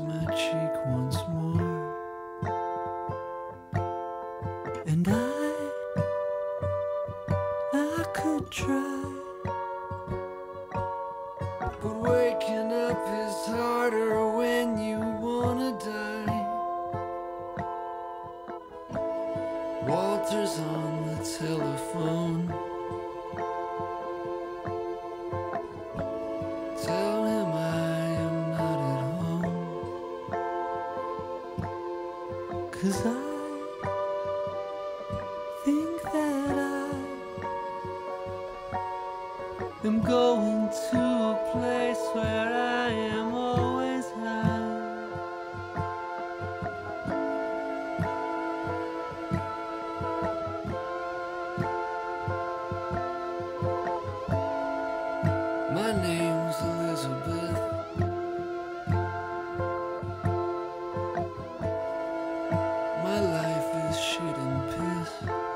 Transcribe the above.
my cheek once more. And I, I could try. But waking up is harder when you wanna die. Walter's on the telephone. Tell Cause I think that I am going to a place where I am always high. My name Shit and piss.